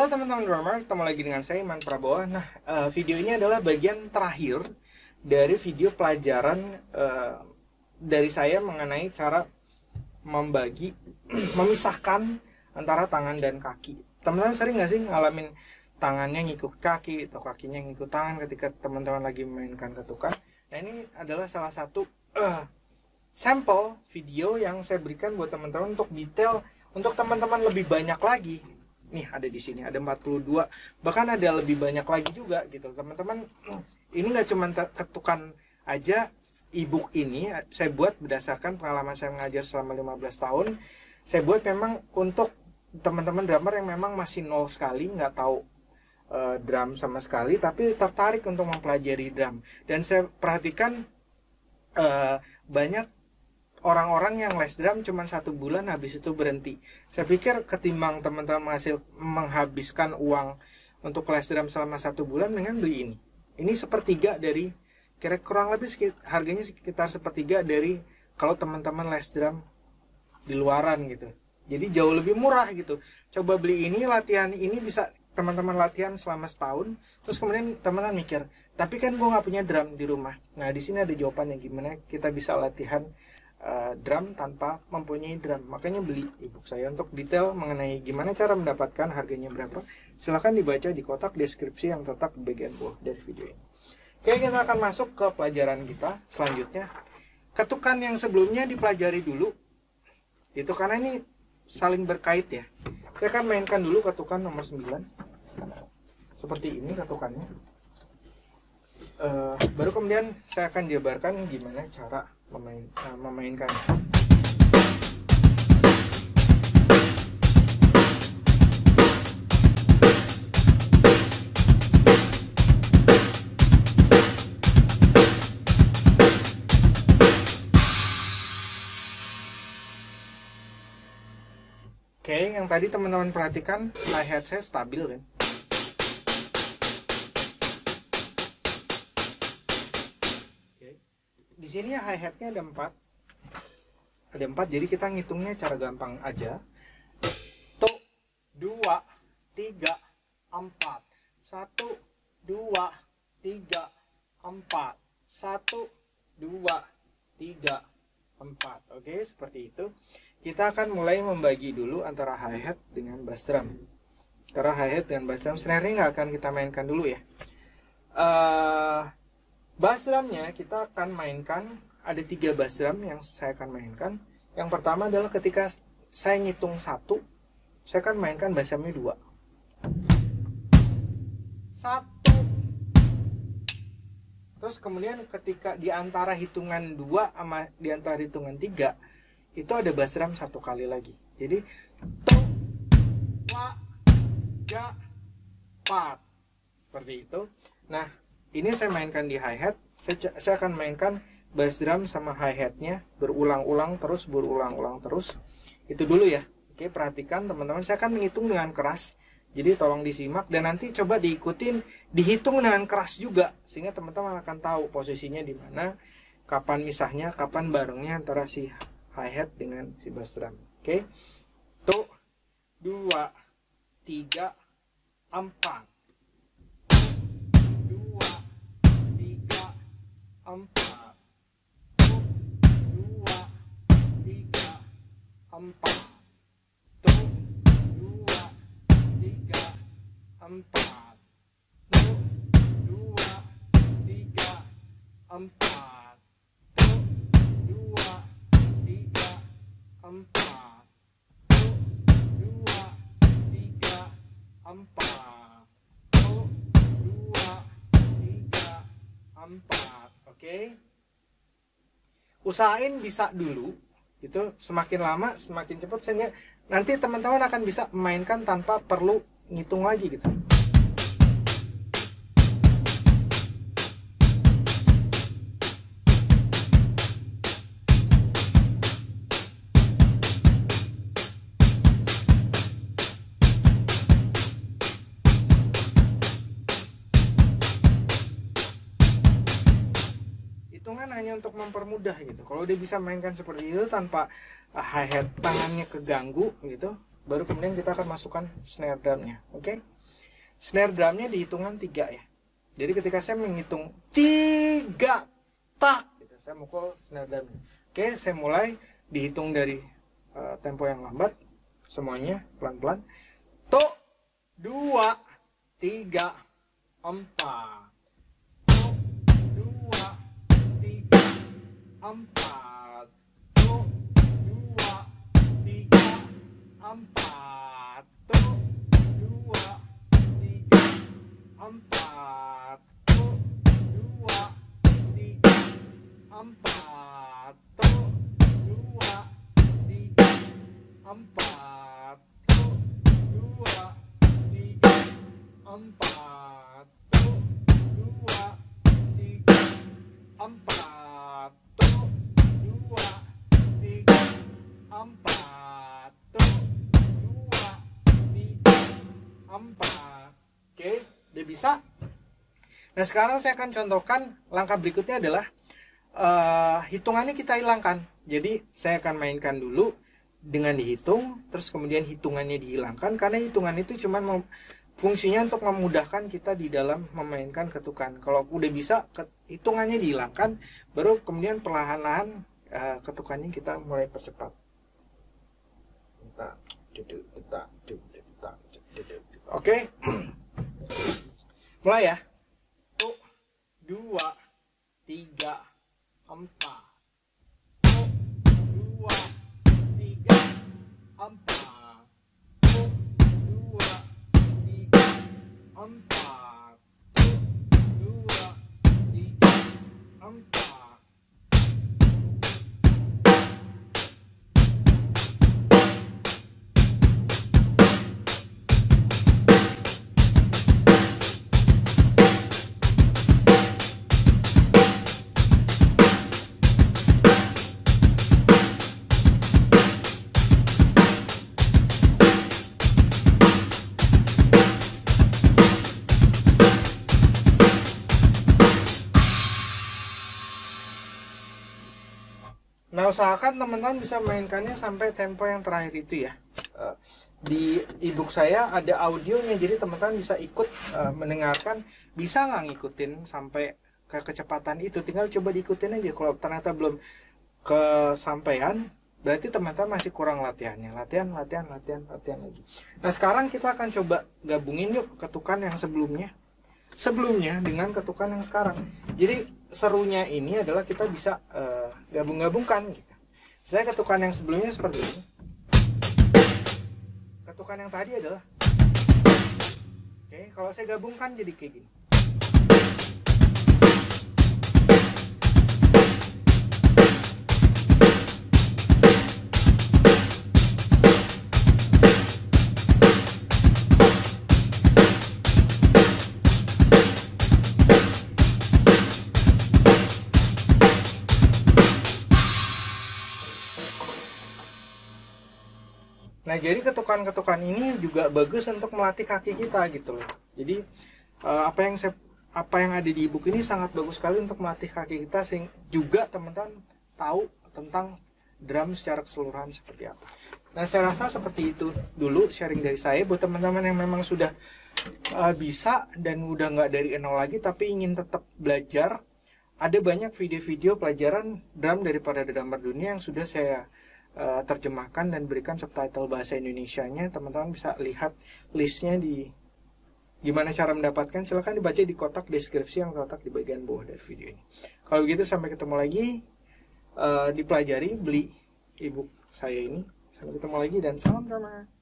Halo teman-teman drummer, ketemu lagi dengan saya Iman Prabowo. Nah, eh, video ini adalah bagian terakhir dari video pelajaran eh, dari saya mengenai cara membagi, memisahkan antara tangan dan kaki. Teman-teman sering nggak sih ngalamin tangannya ngikut kaki atau kakinya ngikut tangan ketika teman-teman lagi memainkan ketukan? Nah, ini adalah salah satu eh, sampel video yang saya berikan buat teman-teman untuk detail untuk teman-teman lebih banyak lagi nih ada di sini ada 42 bahkan ada lebih banyak lagi juga gitu. Teman-teman ini nggak cuma ketukan aja ebook ini saya buat berdasarkan pengalaman saya mengajar selama 15 tahun. Saya buat memang untuk teman-teman drummer yang memang masih nol sekali nggak tahu uh, drum sama sekali tapi tertarik untuk mempelajari drum. Dan saya perhatikan uh, banyak orang-orang yang les drum cuma satu bulan habis itu berhenti. Saya pikir ketimbang teman-teman menghasil menghabiskan uang untuk les drum selama satu bulan, dengan beli ini. Ini sepertiga dari kira kurang lebih sekit, harganya sekitar sepertiga dari kalau teman-teman les drum di luaran gitu. Jadi jauh lebih murah gitu. Coba beli ini, latihan ini bisa teman-teman latihan selama setahun. Terus kemudian teman-teman mikir, tapi kan gue nggak punya drum di rumah. Nah di sini ada jawabannya gimana kita bisa latihan uh, drum tanpa mempunyai drum. Makanya beli ebook saya untuk detail mengenai gimana cara mendapatkan harganya berapa. Silahkan dibaca di kotak deskripsi yang terletak di bagian bawah dari video ini. Oke kita akan masuk ke pelajaran kita selanjutnya. Ketukan yang sebelumnya dipelajari dulu. Itu karena ini saling berkait ya. Saya akan mainkan dulu ketukan nomor 9 seperti ini ketukannya. Uh, baru kemudian saya akan jabarkan gimana cara memain, uh, memainkan Oke, okay, yang tadi teman-teman perhatikan hi-hat saya stabil kan. Sini hi hatnya ada empat. Ada empat jadi kita ngitungnya cara gampang aja. Tuh dua tiga empat. Satu dua tiga empat. Satu dua tiga empat. Oke seperti itu. Kita akan mulai membagi dulu antara hi hat dengan bass drum. Karena hi hat dan bass drum. Snare nggak akan kita mainkan dulu ya. Uh, Bass drumnya kita akan mainkan ada tiga bass drum yang saya akan mainkan. Yang pertama adalah ketika saya ngitung satu, saya akan mainkan bass drumnya dua. Satu. Terus kemudian ketika di antara hitungan dua sama di antara hitungan tiga, itu ada bass drum satu kali lagi. Jadi, tu, wa, ja, pat. Seperti itu. Nah, ini saya mainkan di hi hat saya, saya akan mainkan bass drum sama hi hatnya berulang-ulang terus berulang-ulang terus. Itu dulu ya. Oke perhatikan teman-teman. Saya akan menghitung dengan keras. Jadi tolong disimak dan nanti coba diikutin dihitung dengan keras juga sehingga teman-teman akan tahu posisinya di mana kapan misahnya kapan barengnya antara si hi hat dengan si bass drum. Oke? Tuh dua tiga empat empat dua tiga empat tuh dua tiga empat tuh dua tiga empat tuh dua tiga empat tuh dua tiga empat tuh dua tiga empat Oke. Usahain bisa dulu. Itu semakin lama semakin cepat sehingga nanti teman-teman akan bisa memainkan tanpa perlu ngitung lagi gitu. Untuk mempermudah gitu. Kalau dia bisa mainkan seperti itu tanpa uh, hi hat tangannya keganggu gitu baru kemudian kita akan masukkan snare drumnya oke? Okay? snare drumnya dihitungan tiga ya. Jadi ketika saya menghitung tiga tak gitu, saya mukul snare drum oke okay, saya mulai dihitung dari uh, tempo yang lambat semuanya pelan-pelan. To dua tiga empat empat. To dua tiga. Empat. To dua tiga. Empat. To dua tiga. Empat. To dua tiga. Empat. To dua tiga. Empat. To dua tiga. Empat oke udah bisa nah sekarang saya akan contohkan langkah berikutnya adalah uh, hitungannya kita hilangkan jadi saya akan mainkan dulu dengan dihitung terus kemudian hitungannya dihilangkan karena hitungan itu cuma fungsinya untuk memudahkan kita di dalam memainkan ketukan kalau udah bisa hitungannya dihilangkan baru kemudian perlahan-lahan uh, ketukannya kita mulai percepat oke? Mulai ya. Satu dua tiga empat. Satu dua tiga empat. Satu dua tiga empat. Satu dua tiga empat usahakan teman-teman bisa mainkannya sampai tempo yang terakhir itu ya. Eh, di ebook saya ada audionya, jadi teman-teman bisa ikut uh, mendengarkan. Bisa nggak ngikutin sampai ke kecepatan itu? Tinggal coba diikutin aja. Kalau ternyata belum kesampaian, berarti teman-teman masih kurang latihannya. Latihan, latihan, latihan, latihan lagi. Nah, sekarang kita akan coba gabungin yuk ketukan yang sebelumnya. Sebelumnya dengan ketukan yang sekarang. Jadi serunya ini adalah kita bisa uh, gabung-gabungkan gitu. Saya ketukan yang sebelumnya seperti ini. Ketukan yang tadi adalah Oke, kalau saya gabungkan jadi kayak gini. Nah, jadi ketukan-ketukan ini juga bagus untuk melatih kaki kita gitu loh. Jadi uh, apa yang saya apa yang ada di ebook ini sangat bagus sekali untuk melatih kaki kita sehingga juga teman-teman tahu tentang drum secara keseluruhan seperti apa. Nah, saya rasa seperti itu dulu sharing dari saya buat teman-teman yang memang sudah uh, bisa dan udah nggak dari nol lagi tapi ingin tetap belajar. Ada banyak video-video pelajaran drum daripada drummer dunia yang sudah saya uh, terjemahkan dan berikan subtitle bahasa Indonesia-nya teman-teman bisa lihat listnya di gimana cara mendapatkan. Silahkan dibaca di kotak deskripsi yang terletak di bagian bawah dari video ini. Kalau begitu sampai ketemu lagi. Uh, dipelajari beli ebook saya ini. Sampai ketemu lagi dan salam drama